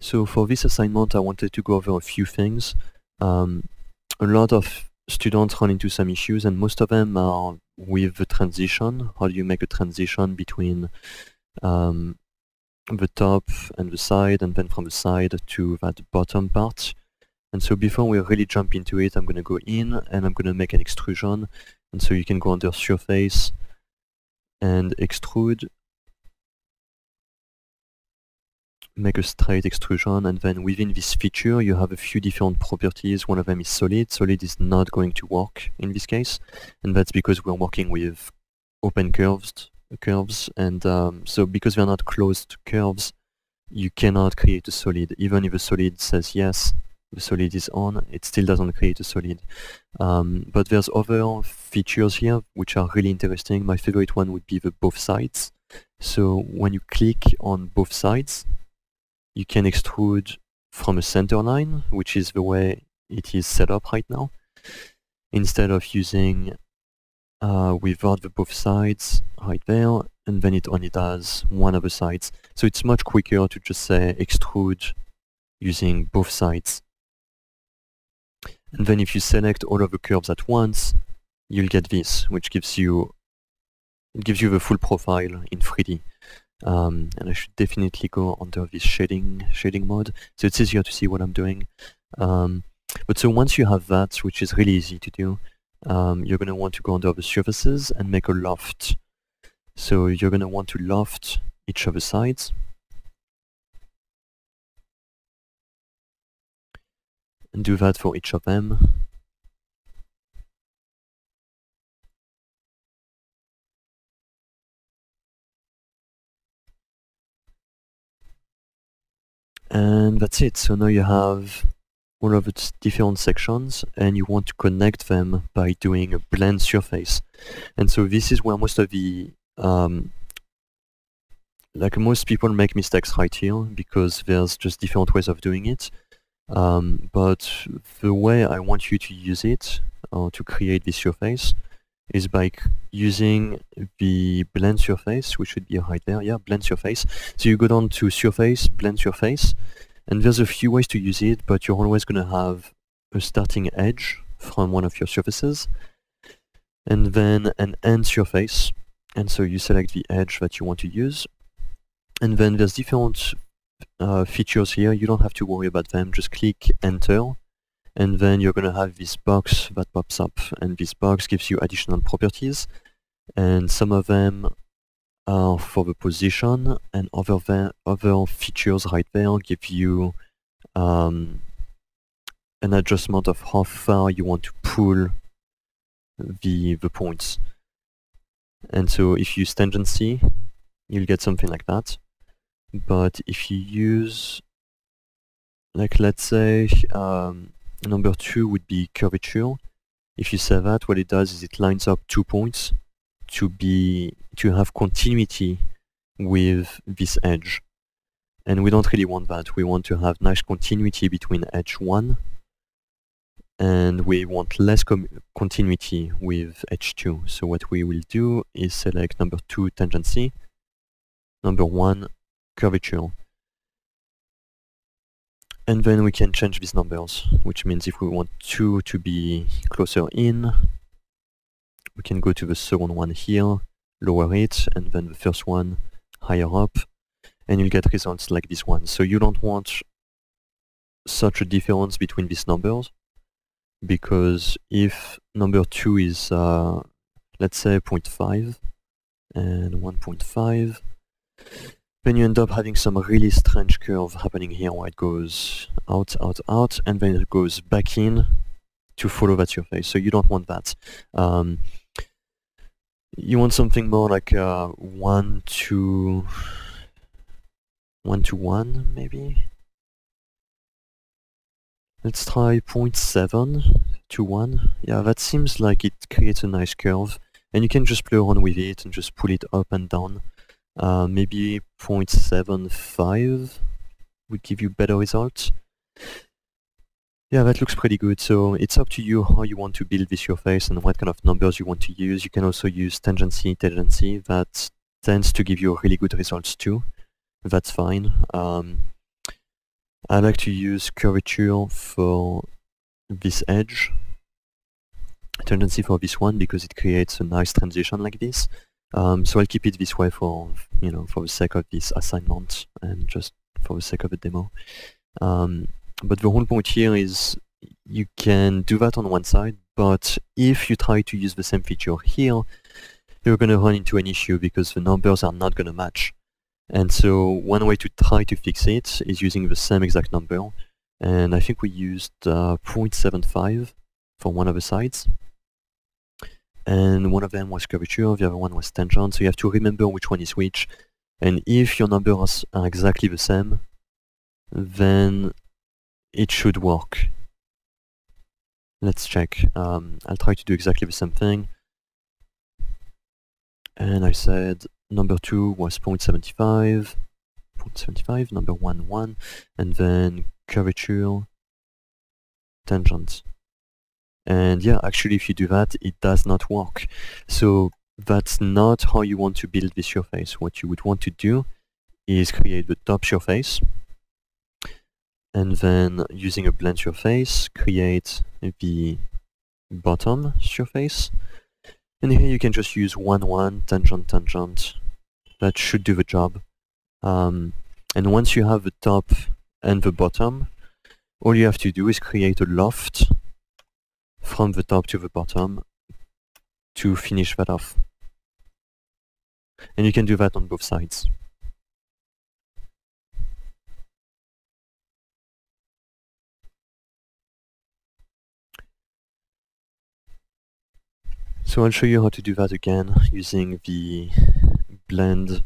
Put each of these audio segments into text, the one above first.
So for this assignment, I wanted to go over a few things. Um, a lot of students run into some issues, and most of them are with the transition. How do you make a transition between um, the top and the side, and then from the side to that bottom part? And so before we really jump into it, I'm going to go in and I'm going to make an extrusion. And so you can go under surface and extrude make a straight extrusion and then within this feature you have a few different properties. One of them is solid. Solid is not going to work in this case and that's because we're working with open curves curves and um, so because they're not closed curves you cannot create a solid. Even if a solid says yes, the solid is on, it still doesn't create a solid. Um, but there's other features here which are really interesting. My favorite one would be the both sides. So when you click on both sides, you can extrude from a center line, which is the way it is set up right now, instead of using uh, without the both sides right there, and then it only does one of the sides. So it's much quicker to just say extrude using both sides. And then if you select all of the curves at once, you'll get this, which gives you it gives you the full profile in 3D. Um, and I should definitely go under this shading shading mode, so it's easier to see what I'm doing. Um, but so once you have that, which is really easy to do, um, you're going to want to go under the surfaces and make a loft. So you're going to want to loft each of the sides. And do that for each of them. And that's it. So now you have all of its different sections and you want to connect them by doing a blend surface. And so this is where most of the um, like most people make mistakes right here because there's just different ways of doing it. Um, but the way I want you to use it uh, to create this surface is by using the blend surface, which should be right there, yeah, blend surface. So you go down to surface, blend surface, and there's a few ways to use it, but you're always going to have a starting edge from one of your surfaces, and then an end surface, and so you select the edge that you want to use, and then there's different uh, features here, you don't have to worry about them, just click enter, and then you're going to have this box that pops up and this box gives you additional properties and some of them are for the position and other, other features right there give you um, an adjustment of how far you want to pull the, the points. And so if you use tangency, you'll get something like that. But if you use, like let's say, um, Number two would be curvature. If you say that, what it does is it lines up two points to be to have continuity with this edge. And we don't really want that. We want to have nice continuity between edge 1 and we want less continuity with edge 2. So what we will do is select number 2 tangency, number 1 curvature. And then we can change these numbers, which means if we want two to be closer in, we can go to the second one here, lower it, and then the first one higher up, and you'll get results like this one. So you don't want such a difference between these numbers, because if number 2 is, uh, let's say 0.5 and 1.5, then you end up having some really strange curve happening here where it goes out, out, out, and then it goes back in to follow that surface. So you don't want that. Um, you want something more like uh, one to one to one, maybe. Let's try 0.7 to 1. Yeah, that seems like it creates a nice curve. And you can just play around with it and just pull it up and down. Uh, maybe 0.75 would give you better results. Yeah, that looks pretty good. So it's up to you how you want to build this surface and what kind of numbers you want to use. You can also use tangency, tangency. That tends to give you really good results too. That's fine. Um, I like to use curvature for this edge, tangency for this one because it creates a nice transition like this. Um, so I'll keep it this way for you know for the sake of this assignment and just for the sake of the demo. Um, but the whole point here is you can do that on one side, but if you try to use the same feature here, you're going to run into an issue because the numbers are not going to match. And so one way to try to fix it is using the same exact number. And I think we used uh, 0.75 for one of the sides. And one of them was curvature, the other one was tangent. So you have to remember which one is which. And if your numbers are exactly the same, then it should work. Let's check. Um, I'll try to do exactly the same thing. And I said number 2 was 0.75, 0.75, number 1, 1, and then curvature, tangent. And yeah, actually if you do that, it does not work. So that's not how you want to build this surface. What you would want to do is create the top surface, and then using a blend surface, create the bottom surface. And here you can just use 1, 1, tangent, tangent. That should do the job. Um, and once you have the top and the bottom, all you have to do is create a loft from the top to the bottom to finish that off. And you can do that on both sides. So I'll show you how to do that again using the blend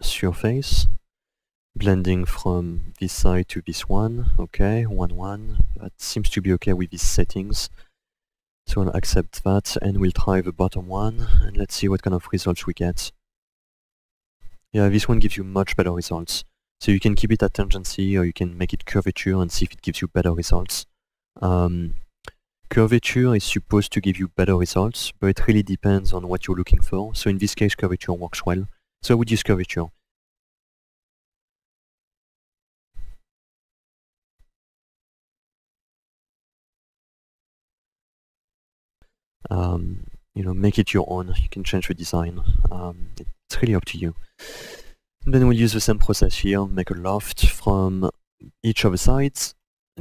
surface, blending from this side to this one, okay, 1, 1, that seems to be okay with these settings. So I'll accept that and we'll try the bottom one and let's see what kind of results we get. Yeah, this one gives you much better results. So you can keep it at tangency or you can make it curvature and see if it gives you better results. Um, Curvature is supposed to give you better results, but it really depends on what you're looking for. So in this case, curvature works well. So I would use curvature. Um, you know, make it your own. You can change the design. Um, it's really up to you. And then we'll use the same process here, make a loft from each of the sides,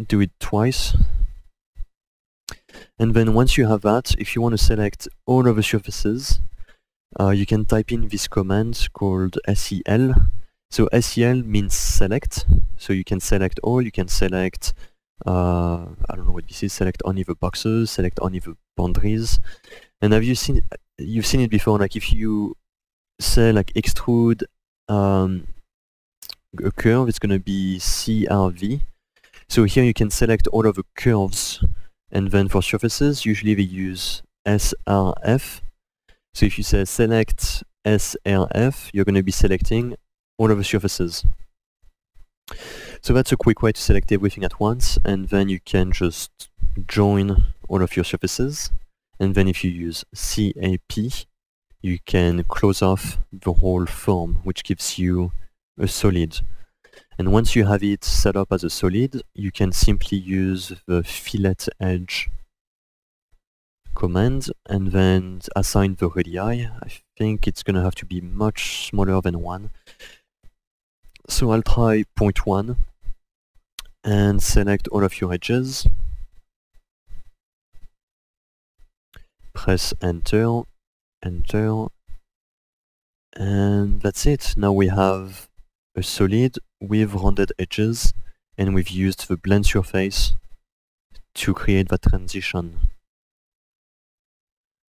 do it twice, and then once you have that, if you want to select all of the surfaces, uh, you can type in this command called SEL. So SEL means select. So you can select all, you can select, uh, I don't know what this is, select only the boxes, select only the boundaries. And have you seen, you've seen it before, like if you say like extrude um, a curve, it's going to be CRV. So here you can select all of the curves and then for surfaces, usually they use SRF. So if you say select SRF, you're going to be selecting all of the surfaces. So that's a quick way to select everything at once, and then you can just join all of your surfaces. And then if you use CAP, you can close off the whole form, which gives you a solid. And once you have it set up as a solid, you can simply use the fillet edge command and then assign the radii. I think it's going to have to be much smaller than 1. So I'll try 0.1 and select all of your edges. Press enter, enter, and that's it. Now we have a solid with rounded edges and we've used the blend surface to create that transition